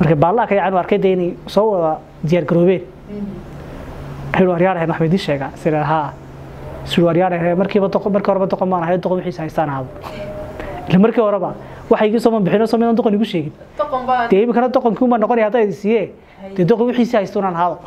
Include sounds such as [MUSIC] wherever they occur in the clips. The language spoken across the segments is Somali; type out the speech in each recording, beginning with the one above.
marka baallaha ka yacan arkay dee inay soo wada diyaar garoobeen. Ayuu waryaarahayn wax idiin sheegaa sida haa suu waryaarahayn markiiba doqon markii horeba doqon maan ahay doqon wixiisa haystaan ahaado ila markii horeba waxa iga soo bixino soo midaan doqon igu sheegin. Dee imikana doqonkii uma noqonaya haddaa idin siiye dee doqon wixiisa haysto unaan ahaado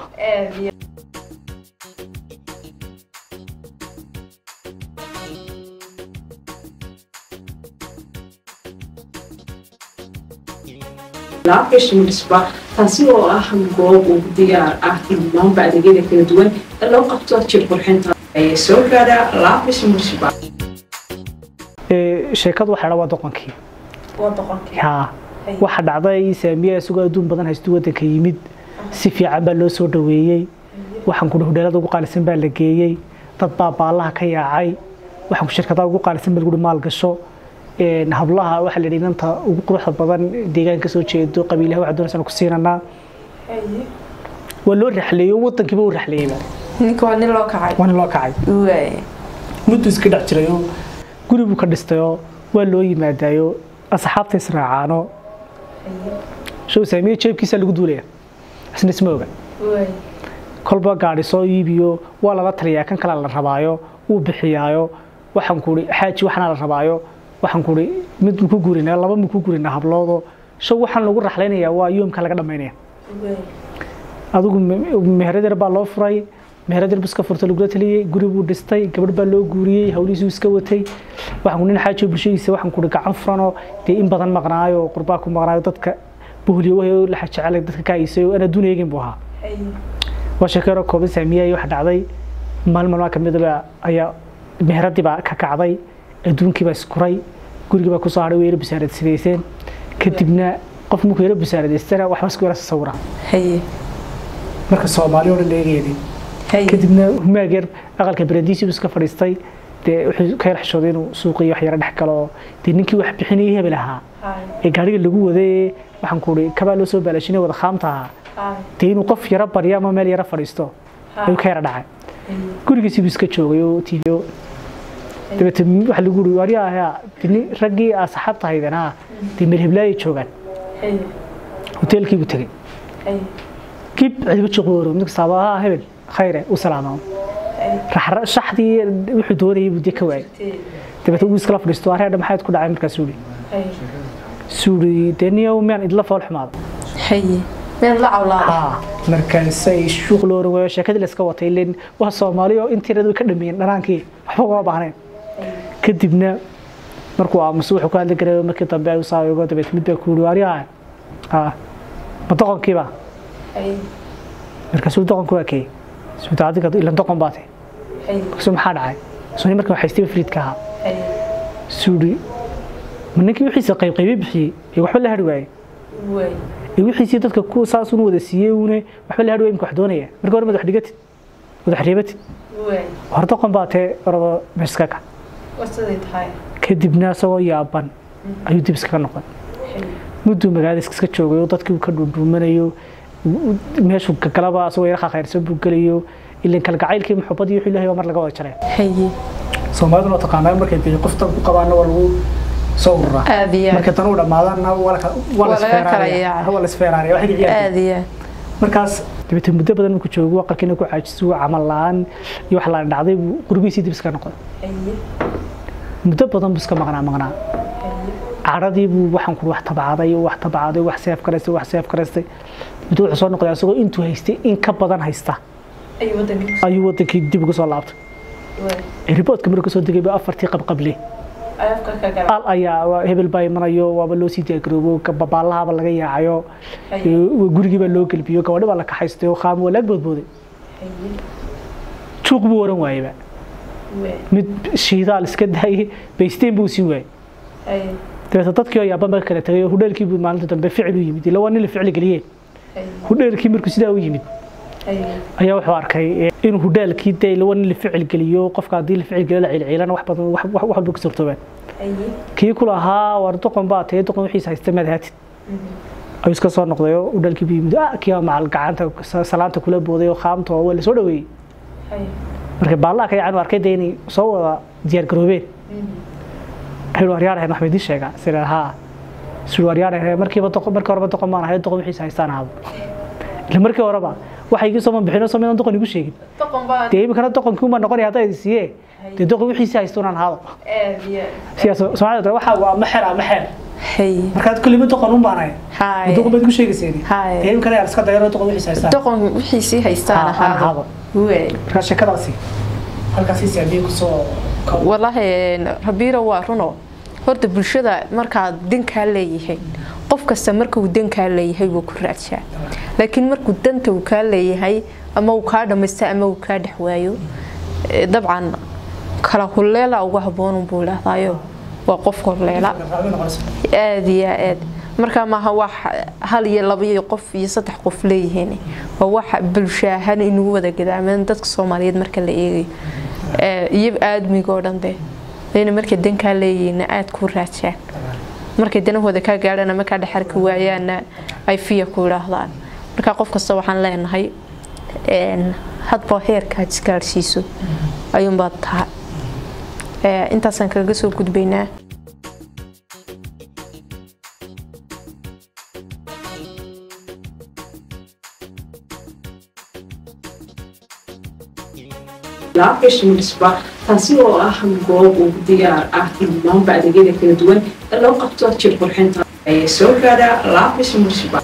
laabgasha munisba taasi oo ah goob ugu diyaar ah dhammaanba adeegyada kala duwan ee loo qabto jir qurxinta ee soo gaadha laabgasha munisba sheekadu waxay dhaa waa doqonkii. Haa waxa dhacday saamiya isagoo adduun badan haysto waddanka yimid. Si fiican baa loo soo dhaweeyey. Waxaan ku hudheelada ugu qaalisan baa la geeyey. Dad baa baallaha ka yaacay. Waxaan ku shirkadaha ugu qaalisan baa lagu maal gasho hablaha waxaa la yidhi inanta ugu quruxda badan deegaanka soo jeedo qabiilaha waxaa doonaysan ku siinanaa waa loo raxleeyo waddankiiba uu raxleeyeyba ninka waa nin loo kacay. Waa nin loo kacay. Muddu iska dhex jirayoo guri buu ka dhistayoo waa loo yimaadaayo asxaabta israacaano show saamiye jeebkiisa lagu duulaya? Isna isma oga. Kolba gaadhi soo iibiyo waa lala taliyaa kan kale la rabaayo wuu bixiyaayo waxaan kuhi xaaji waxaana la rabaayo waxaan kuhi mid ku gurinaa laba mu ku gurinaa habloodo. Show waxaan lagu raxlaynayaa waa yoomka laga dhammaynaya waay adigu meherad yar baa loo furay meherad yar buu iska furtay lagula taliyey guri buu dhistay gabadh baa loo guuriyey hawlihiisuu iska watay. Waxaan nin xaajo bulshadiisa waxaan kuhi gacan furanoo dee in badan maqnaayo qurbaa ku maqnaayo dadka buhliyo wahii la jecel dadka ka haysay oo aan adduun eegin buu ahaa. Waa sheekeero kooban saamiyay waxa dhacday. Maalin maalmaa ka midaba ayaa meheradii baa ka kacday adduunkii baa iskuray gurigii baa ku soo hadhay way yara busaarad kadibna qof markuu yara busaaradaystana waxba isku yara sawira. Haye marka soomaali oo dhan la eegaynin haye kadibna humaag yar aqalka baradiisii buu iska fadhiistay. Dee wuxuu ka yar xishooday inuu suuqii wax yara dhex galo. Dee ninkii wax bixinayay hebel ahaa ee gaariga lagu waday waxaan ku uhi kabaa loo soo baalashinay wada khaamta ahaa dee inuu qof yara baryo ama meel yara fadhiisto? Ayuu ka yara dhacay. Gurigiisii buu iska joogay oo tv o dabeete waxa lagu uri waryaa raggii aa saxaabta hayden ha dee meel heblaayay joogaan. Haye hoteelkii buu tegey kib cidiba jiqooro mid kastaaba ha hebel khayre u salaamo raxra shaxdii wuxuu doonayay buu dee ka waayay dabeete uu iskala fadhiisto aree maxaad ku dhacay markaas suuri? Haye suuri dee niyow miyaan idla fool haa markaasay shuuq loo rawayo sheekadii la iska watay len waa soomaali oo intiiradu way ka dhameeyeen dhanaankii waxba kuma baahneen kadibna markuu aamuso wuxuu ku hadli garay markii dambe ay u saawigo dabeet mid baa ku yiri waaryaha haa ma doqonkiiba markaasuu doqonku waa keeyey suuta adiga ilan doqon baa tahay markaasuu maxaa dhacay? Suni markan haystay friidka ahaa. Suuri ma ninkii wixiisa qayb qaybi bixiyey ee waxba la hadhi waayey. Wixiisii dadka ku saas unu wada siiyey uune waxba la hadhi waayey imka wax doonaya marka hore madax dhigatid madax reebatid. Hor doqon baa tee orado meesha iska kac kadibna isagoo yaaban. Ayuu dib iskaga noqday haye mudduu magaalada iska joogay oo dadkii uu ka dhuundhuumanayo meeshuu galaba asagoo yara khakhayrsan buu gelayo ilan kalgacaylkii muxubadii wuxuu ilahay mar laga wada haye soomaaliduna taqaanaa markay biyo qoftan ku qabaana waa lagu soo ururaa marka tan uu dhammaadana waa la aad. Markaas dabeete muddo badan markuu joogo aqalkiina ku caajisu camal la'aan iyo wax la dhacday buu qurbihiisii dib iska noqday muddo badan buu iska maqnaa maqnaa. Caradii buu waxaan ku wax tabcaday wax tabcaday wax seef karaystay wax seef karaystay muddo wuxuu soo noqday asagoo intuu haystay in ka badan haysta. Ayuu wadankii dib uga soo laabtay. Riboodka markuu soo degay baa afartii qabqable ayaa waa- hebel baa imanayo waaba loo sii diyaargaroobo babaalahaaba laga yaacayo. Haye ee, gurigii baa loo gelbiyo gabadhi baa la kaxaystay oo qaamo waa laag boodbooday juuq buu oran waayeba waay. Mid shiidaal iska daayay baysteen buu siin waayey. Dabeete dadkii oo yaaban baa kala tagay oo hudheelkii buu maalinta dambe ficil u yimid ila waa nin la ficli geliyeen. Hudheelkii markuu sidaa u yimid ayaa wuxuu arkay eh, inuu hudheelkii dee ila waa nin la ficil geliyo qofka haddii la ficil geliyo la cilcilana wax badan wax walba ka suurtoobaan haye kii ku lahaa war doqon baa tahay doqon wixiisa haysta madahatid ayuu iska soo noqday oo hudheelkii buu yimid ah kii macal gacanta sa- salaanta kula booday oo qaamta oo waa la soo dhaweeyey marka baallaha ka yacan arkay dee inay soo wada diyaar garoobeen. Ayuu waryaarahayn wax idiin sheegaa sida haa suwaaryaadhe markiiba doqon markii horeba doqon baan ahay doqon wixiisa haystaan ahaado. Ila [LAUGHS] markii horeba waxa iga soo bixino soo midaan doqon igu sheegin. Doqon baa dee imikana doqonkii unbaa noqonaya haddaa idin siiye dee doqon wixiisa haysto inaan ahaado aad iyo sidaas soomaalida waxa waa maxer ah maxer hay markaad kulliba doqon un baan ahay hay doqon baad igu sheegayseen Haye. dee imikana yaa iska dayaro doqon wixiisa haystaan doqon wixiisii haystaan Ah, aan ahaado. wey markaa sheekadaasi halkaasi saamiye ku soo wallaahi rabiiro waa runo. Horta bulshada markaad dankaa leeyahay qof kasta markuu dankaa leeyahay wuu ku raadshaa laakiin markuu danta uu kaa leeyahay ama uu kaa dhamaysta ama uu kaa dhex waayo eh, dabcan kala hulleela uga habboon buu lehdaayo waa qof hulleela aad iyo aad. Marka maaha wax hal iyo laba qof iyo saddex qof leeyihiin. Waa wax bulsho ahaan inugu wada gadaameen dadka soomaaliyeed marka la eegayo. Eh, iyo aadmiga oo dhan dee. Ina markay dankaa leeyihiin aad ku raajaan markay danahooda kaa gaadhaan ama dhexarki waayaanna ay fiya ku idhaahdaan marka qof kasta waxaan leenahay een, hadba heerkaad isgaadhsiiso ayuunbaad tahay. Eh, intaasaan kaga gudbaynaa laafish munisba taasi oo ah goob ugu diyaar ah dhammaanba adeegyada kala duwan loo qabto jir qurxinta soo gaadha laafish munisba